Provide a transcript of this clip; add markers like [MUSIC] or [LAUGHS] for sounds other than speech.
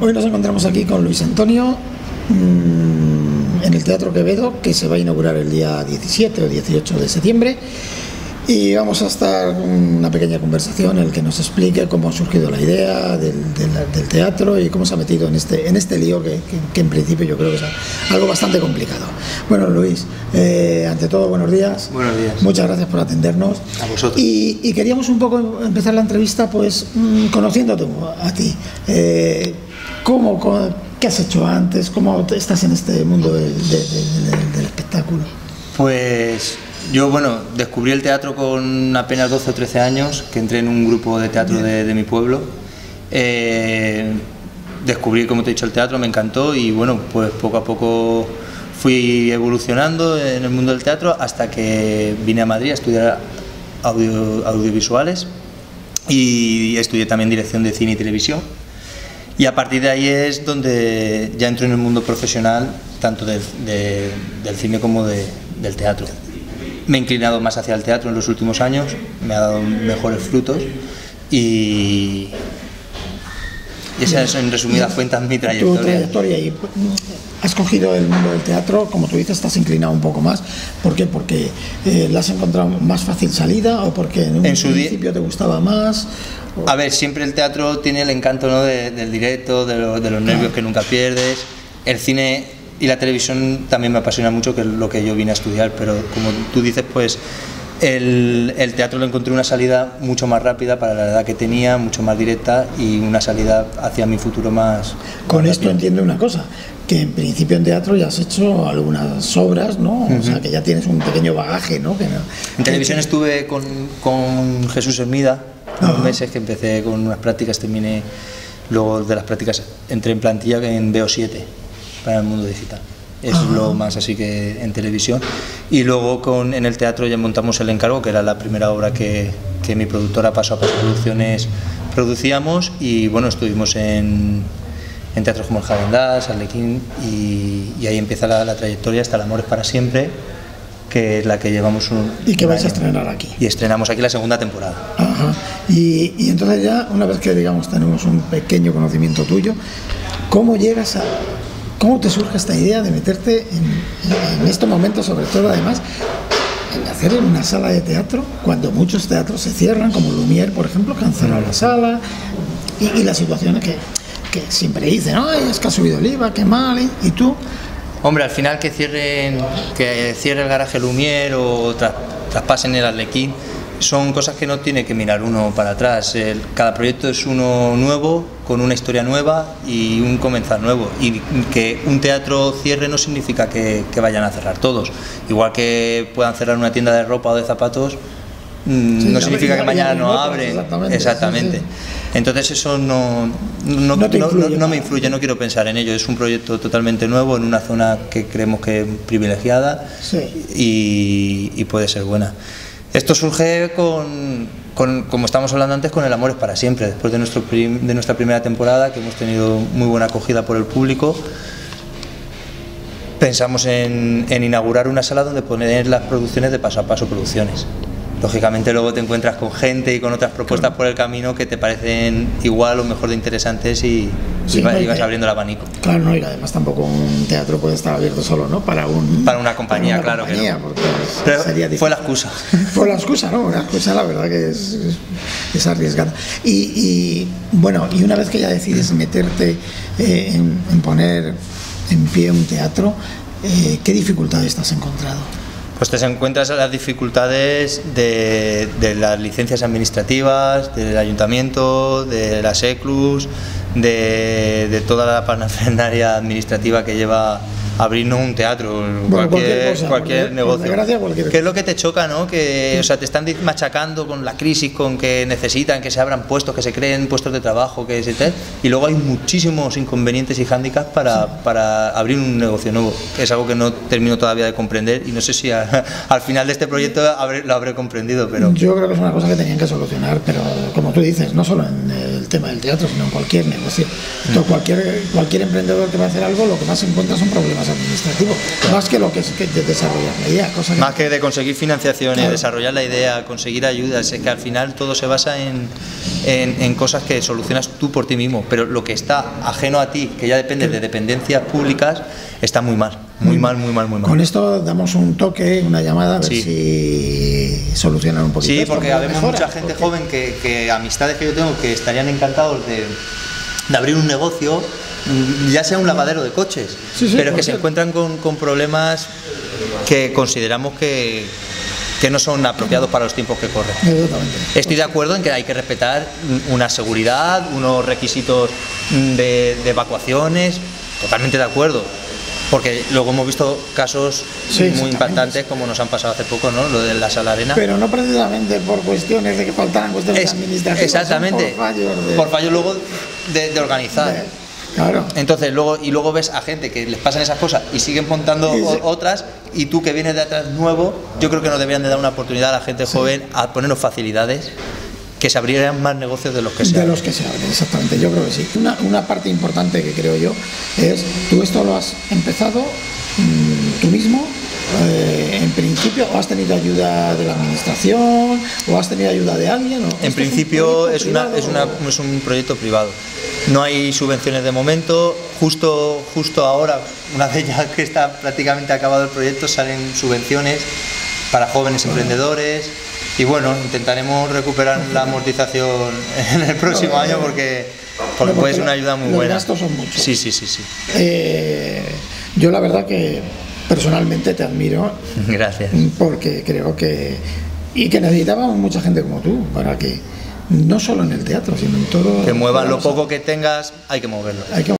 Hoy nos encontramos aquí con Luis Antonio mmm, en el Teatro Quevedo, que se va a inaugurar el día 17 o 18 de septiembre. Y vamos a estar una pequeña conversación en el que nos explique cómo ha surgido la idea del, del, del teatro y cómo se ha metido en este, en este lío que, que, que, en principio yo creo que es algo bastante complicado. Bueno, Luis, eh, ante todo, buenos días. Buenos días. Muchas gracias por atendernos. A vosotros. Y, y queríamos un poco empezar la entrevista pues mmm, conociéndote a ti. Eh, ¿cómo, ¿Qué has hecho antes? ¿Cómo estás en este mundo del, del, del espectáculo? Pues yo, bueno, descubrí el teatro con apenas 12 o 13 años, que entré en un grupo de teatro de, de mi pueblo. Eh, descubrí, como te he dicho, el teatro, me encantó y bueno, pues poco a poco fui evolucionando en el mundo del teatro hasta que vine a Madrid a estudiar audio, audiovisuales y estudié también dirección de cine y televisión. Y a partir de ahí es donde ya entro en el mundo profesional, tanto de, de, del cine como de, del teatro. Me he inclinado más hacia el teatro en los últimos años, me ha dado mejores frutos y, y esa es en resumidas cuentas mi trayectoria. Tu trayectoria y has cogido el mundo del teatro, como tú dices, estás inclinado un poco más. ¿Por qué? Porque eh, le has encontrado más fácil salida o porque en un en su principio te gustaba más. A ver, siempre el teatro tiene el encanto ¿no? de, del directo, de, lo, de los nervios que nunca pierdes. El cine y la televisión también me apasiona mucho, que es lo que yo vine a estudiar, pero como tú dices, pues el, el, teatro lo encontré una salida mucho más rápida para la edad que tenía, mucho más directa y una salida hacia mi futuro más. Con más esto rápido. entiendo una cosa, que en principio en teatro ya has hecho algunas obras, ¿no? Uh -huh. O sea, que ya tienes un pequeño bagaje, ¿no? Que no en televisión estuve con, con Jesús Hermida, unos uh -huh. meses que empecé con unas prácticas, terminé luego de las prácticas, entré en plantilla en BO7 para el mundo digital. Es lo más así que en televisión. Y luego con, en el teatro ya montamos El Encargo, que era la primera obra que, que mi productora pasó a Producciones producíamos. Y bueno, estuvimos en, en teatros como el Javendás, Arlequín, y, y, ahí empieza la, la, trayectoria hasta El Amor es para siempre, que es la que llevamos un. ¿Y que vais a estrenar aquí? Y estrenamos aquí la segunda temporada. Ajá. Y, y entonces ya, una vez que digamos tenemos un pequeño conocimiento tuyo, ¿cómo llegas a, ¿Cómo te surge esta idea de meterte en, en estos momentos, sobre todo además, en hacer en una sala de teatro, cuando muchos teatros se cierran, como Lumière, por ejemplo, que han cerrado la sala, y, y las situaciones que, que, siempre dicen, ay, es que ha subido el IVA, qué mal, y tú... Hombre, al final que cierren, que cierre el garaje Lumière o tras, traspasen el Arlequín, son cosas que no tiene que mirar uno para atrás. El, cada proyecto es uno nuevo, con una historia nueva y un comenzar nuevo. Y que un teatro cierre no significa que, que vayan a cerrar todos. Igual que puedan cerrar una tienda de ropa o de zapatos, mm, sí, no significa que mañana no abren. Exactamente. exactamente. Sí, sí. Entonces eso no, no, no, influye, no, me influye, no quiero pensar en ello. Es un proyecto totalmente nuevo en una zona que creemos que es privilegiada y, y puede ser buena. Esto surge con, como estamos hablando antes, con El Amor es para siempre, después de, nuestro de nuestra primera temporada, que hemos tenido muy buena acogida por el público. Pensamos en, en inaugurar una sala donde poner las producciones de paso a paso producciones lógicamente luego te encuentras con gente y con otras propuestas por el camino que te parecen igual o mejor de interesantes y, sí, y, vas, no, y vas abriendo el abanico. Claro, no, y además tampoco un teatro puede estar abierto solo, ¿no? Para, un, para una compañía, para una claro compañía, que no. Pero sería fue la excusa. [LAUGHS] fue la excusa, ¿no? Una excusa, la verdad que es, es, es arriesgada. Y, y, bueno, y una vez que ya decides meterte eh, en, en, poner en pie un teatro, eh, ¿qué dificultades te has encontrado? Pues te encuentras las dificultades de, las licencias administrativas, del ayuntamiento, de las ECLUS, de, de toda la parafernalia administrativa que lleva abrirnos un teatro, bueno, cualquier, cualquier, cosa, cualquier negocio. Cualquier ¿Qué es lo que te choca, no? Que, o sea, te están machacando con la crisis, con que necesitan que se abran puestos, que se creen puestos de trabajo, que se y luego hay muchísimos inconvenientes y hándicaps para, sí. para abrir un negocio nuevo. Es algo que no termino todavía de comprender y no sé si a, [LAUGHS] al final de este proyecto habré, lo habré comprendido, pero... Yo creo que es una cosa que tenían que solucionar, pero como tú dices, no solo en el tema del teatro, sino en cualquier negocio. Entonces, cualquier, cualquier emprendedor que va a hacer algo, lo que más encuentra son problemas más administrativo, más que lo que es que de desarrollar la idea. Cosa que Más que de conseguir financiaciones, Claro. desarrollar la idea, conseguir ayudas, es que al final todo se basa en, en- en cosas que solucionas tú por ti mismo, pero lo que está ajeno a ti, que ya depende de dependencias públicas, está muy mal, muy mal, muy mal, muy Con mal. esto damos un toque, una llamada, a ver Sí. si solucionan un poquito. Sí, porque habemos mucha gente porque- joven que, que amistades que yo tengo que estarían encantados de, de abrir un negocio, mm, ya sea un lavadero de coches, Sí, sí, pero que se encuentran con, con problemas que consideramos que, que no son apropiados para los tiempos que corren. Estoy de acuerdo en que hay que respetar una seguridad, unos requisitos de, de evacuaciones, totalmente de acuerdo. Porque luego hemos visto casos Sí, muy impactantes como nos han pasado hace poco, ¿no? Lo de la sala arena. Pero no precisamente por cuestiones de que faltaran cuestiones Es- administrativas. exactamente. Por fallos de. Por fallo luego de, de organizar. De- claro. Entonces luego y luego ves a gente que les pasan esas cosas y siguen montando otras y tú que vienes de atrás nuevo, yo creo que nos deberían de dar una oportunidad a la gente joven a ponernos facilidades que se abrieran más negocios de los que se De abren. los que se abren, exactamente, yo creo que sí. Una, una parte importante que creo yo es, tú esto lo has empezado mm, tú mismo, eh, en principio, o has tenido ayuda de la administración, o has tenido ayuda de alguien. o- ¿esto En principio es, una, privado es, una- o- es un proyecto privado. No hay subvenciones de momento. Justo, justo ahora, una vez ya que está prácticamente acabado el proyecto, salen subvenciones para jóvenes emprendedores. Y bueno, intentaremos recuperar la amortización en el próximo No, año porque, porque no, puede ser porque una ayuda muy los buena. gastos son muchos. Sí, sí, sí, sí. Eh, yo la verdad que personalmente te admiro [LAUGHS] Gracias. porque creo que y que necesitábamos mucha gente como tú para que no solo en el teatro sino en todo Que muevan lo poco que tengas, hay que moverlo. hay que